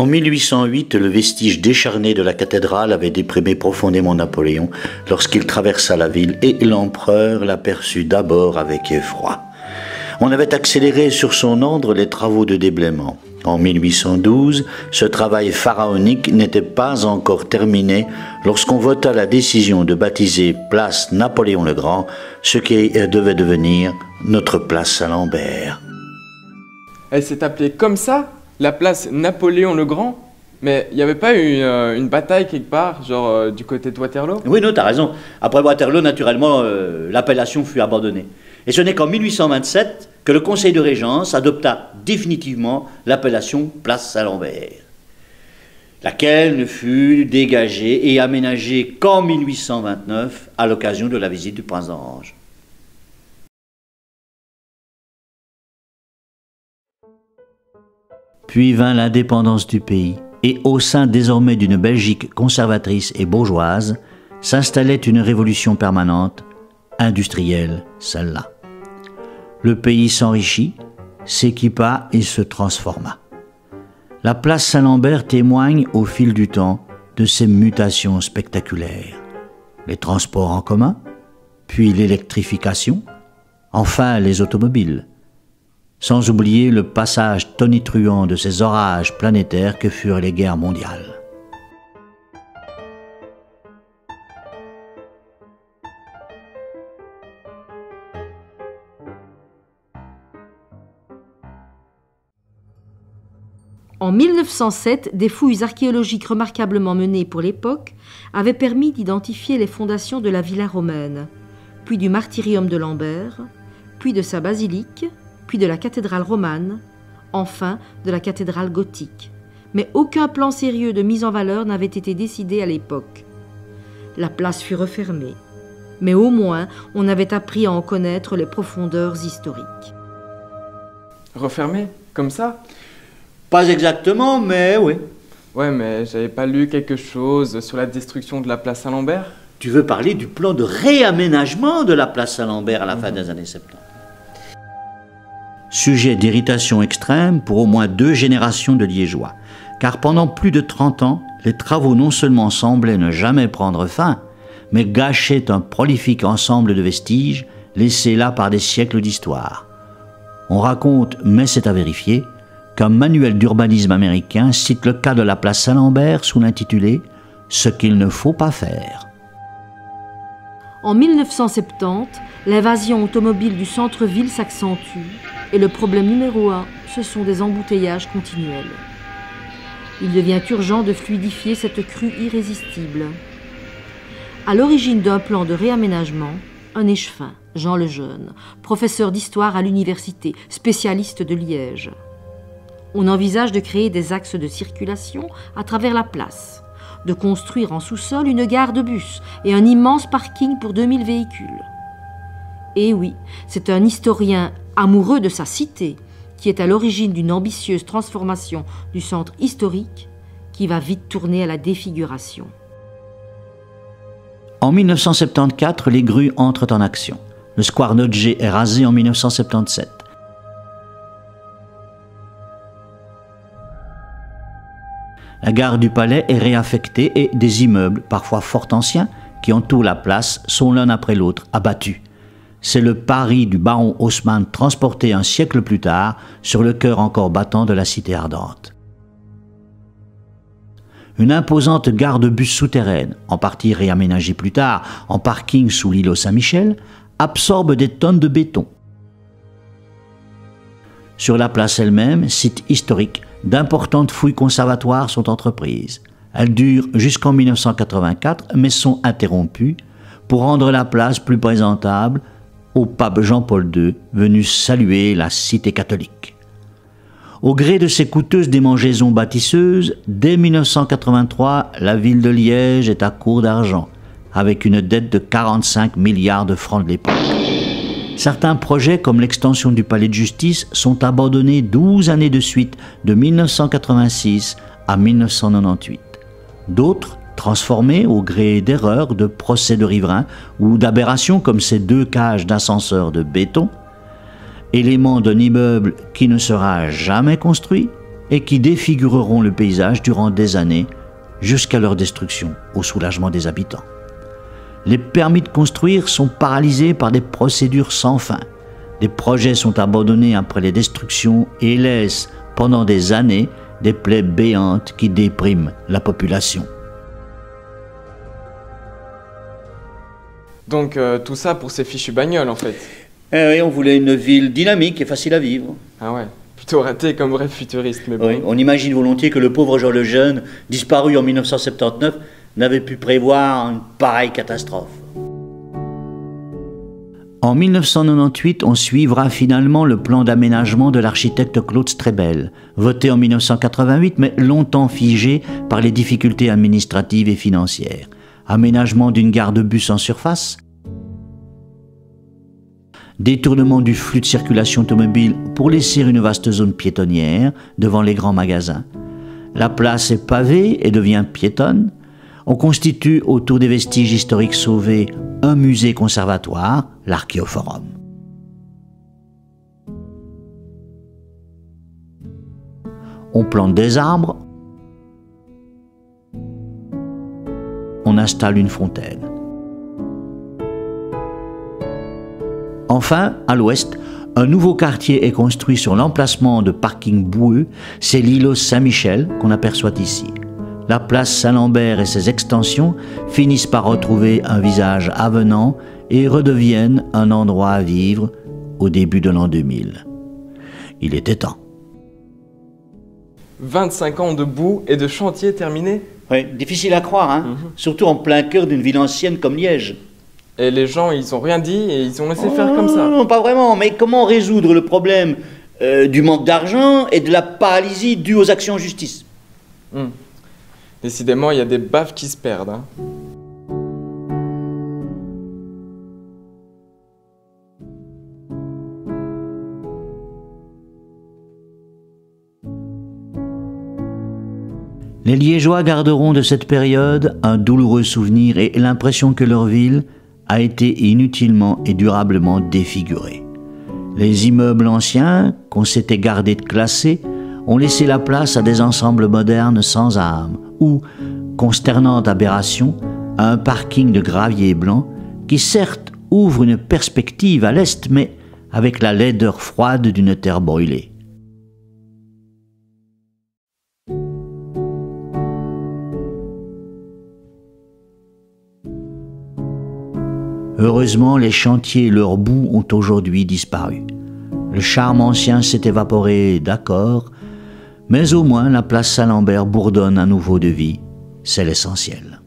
En 1808, le vestige décharné de la cathédrale avait déprimé profondément Napoléon lorsqu'il traversa la ville et l'empereur l'aperçut d'abord avec effroi. On avait accéléré sur son ordre les travaux de déblaiement. En 1812, ce travail pharaonique n'était pas encore terminé lorsqu'on vota la décision de baptiser place Napoléon le Grand, ce qui devait devenir notre place Saint-Lambert. Elle s'est appelée comme ça? La place Napoléon le Grand mais il n'y avait pas eu euh, une, bataille quelque part, genre euh, du côté de Waterloo? Oui, non, tu as raison. Après Waterloo, naturellement, euh, l'appellation fut abandonnée. Et ce n'est qu'en 1827 que le Conseil de Régence adopta définitivement l'appellation Place Saint-Lambert, laquelle ne fut dégagée et aménagée qu'en 1829 à l'occasion de la visite du prince d'Orange. Puis vint l'indépendance du pays, et au sein désormais d'une Belgique conservatrice et bourgeoise, s'installait une révolution permanente, industrielle celle-là. Le pays s'enrichit, s'équipa et se transforma. La place Saint-Lambert témoigne au fil du temps de ces mutations spectaculaires. Les transports en commun, puis l'électrification, enfin les automobiles, sans oublier le passage tonitruant de ces orages planétaires que furent les guerres mondiales. En 1907, des fouilles archéologiques remarquablement menées pour l'époque avaient permis d'identifier les fondations de la villa romaine, puis du martyrium de Lambert, puis de sa basilique, puis de la cathédrale romane, enfin de la cathédrale gothique. Mais aucun plan sérieux de mise en valeur n'avait été décidé à l'époque. La place fut refermée, mais au moins on avait appris à en connaître les profondeurs historiques. Refermée? Comme ça? Pas exactement, mais oui. Ouais, mais j'avais pas lu quelque chose sur la destruction de la place Saint-Lambert? Tu veux parler du plan de réaménagement de la place Saint-Lambert à la fin des années 70 Sujet d'irritation extrême pour au moins deux générations de Liégeois, car pendant plus de 30 ans, les travaux non seulement semblaient ne jamais prendre fin, mais gâchaient un prolifique ensemble de vestiges laissés là par des siècles d'histoire. On raconte, mais c'est à vérifier, qu'un manuel d'urbanisme américain cite le cas de la place Saint-Lambert sous l'intitulé Ce qu'il ne faut pas faire. En 1970, l'invasion automobile du centre-ville s'accentue et le problème numéro un, ce sont des embouteillages continuels. Il devient urgent de fluidifier cette crue irrésistible. À l'origine d'un plan de réaménagement, un échevin, Jean Lejeune, professeur d'histoire à l'université, spécialiste de Liège. On envisage de créer des axes de circulation à travers la place, de construire en sous-sol une gare de bus et un immense parking pour 2000 véhicules. Et oui, c'est un historien amoureux de sa cité qui est à l'origine d'une ambitieuse transformation du centre historique qui va vite tourner à la défiguration. En 1974, les grues entrent en action. Le square Nodger est rasé en 1977. La gare du Palais est réaffectée et des immeubles, parfois fort anciens, qui entourent la place, sont l'un après l'autre abattus. C'est le Paris du baron Haussmann transporté un siècle plus tard sur le cœur encore battant de la cité ardente. Une imposante gare de bus souterraine, en partie réaménagée plus tard en parking sous l'îlot Saint-Michel, absorbe des tonnes de béton. Sur la place elle-même, site historique, d'importantes fouilles conservatoires sont entreprises. Elles durent jusqu'en 1984, mais sont interrompues pour rendre la place plus présentable au pape Jean-Paul II, venu saluer la cité catholique. Au gré de ces coûteuses démangeaisons bâtisseuses, dès 1983, la ville de Liège est à court d'argent, avec une dette de 45 milliards de francs de l'époque. Certains projets, comme l'extension du palais de justice, sont abandonnés 12 années de suite, de 1986 à 1998. D'autres, transformés au gré d'erreurs, de procès de riverains ou d'aberrations comme ces deux cages d'ascenseurs de béton, éléments d'un immeuble qui ne sera jamais construit, et qui défigureront le paysage durant des années jusqu'à leur destruction, au soulagement des habitants. Les permis de construire sont paralysés par des procédures sans fin. Des projets sont abandonnés après les destructions et laissent pendant des années des plaies béantes qui dépriment la population. Donc euh, tout ça pour ces fichues bagnoles en fait. Eh oui, on voulait une ville dynamique et facile à vivre. Ah ouais, plutôt raté comme rêve futuriste, mais bon. Oui, on imagine volontiers que le pauvre Jean le Jeune, disparu en 1979, n'avait pu prévoir une pareille catastrophe. En 1998, on suivra finalement le plan d'aménagement de l'architecte Claude Strebel, voté en 1988 mais longtemps figé par les difficultés administratives et financières. Aménagement d'une gare de bus en surface, détournement du flux de circulation automobile pour laisser une vaste zone piétonnière devant les grands magasins. La place est pavée et devient piétonne. On constitue autour des vestiges historiques sauvés un musée conservatoire, l'Archéoforum. On plante des arbres, on installe une fontaine. Enfin, à l'ouest, un nouveau quartier est construit sur l'emplacement de parking boueux, c'est l'îlot Saint-Michel qu'on aperçoit ici. La place Saint-Lambert et ses extensions finissent par retrouver un visage avenant et redeviennent un endroit à vivre au début de l'an 2000. Il était temps. 25 ans de boue et de chantier terminé Oui, difficile à croire, hein surtout en plein cœur d'une ville ancienne comme Liège. Et les gens, ils ont rien dit et ils ont laissé faire comme ça. Non, non, pas vraiment, mais comment résoudre le problème euh, du manque d'argent et de la paralysie due aux actions en justice? Hmm. Décidément, il y a des baffes qui se perdent. hein. Les Liégeois garderont de cette période un douloureux souvenir et l'impression que leur ville a été inutilement et durablement défigurée. Les immeubles anciens, qu'on s'était gardé de classer, ont laissé la place à des ensembles modernes sans âme, ou, consternante aberration, à un parking de gravier blanc qui certes ouvre une perspective à l'est, mais avec la laideur froide d'une terre brûlée. Heureusement, les chantiers et leurs bouts ont aujourd'hui disparu. Le charme ancien s'est évaporé, d'accord, mais au moins la place Saint-Lambert bourdonne à nouveau de vie. C'est l'essentiel.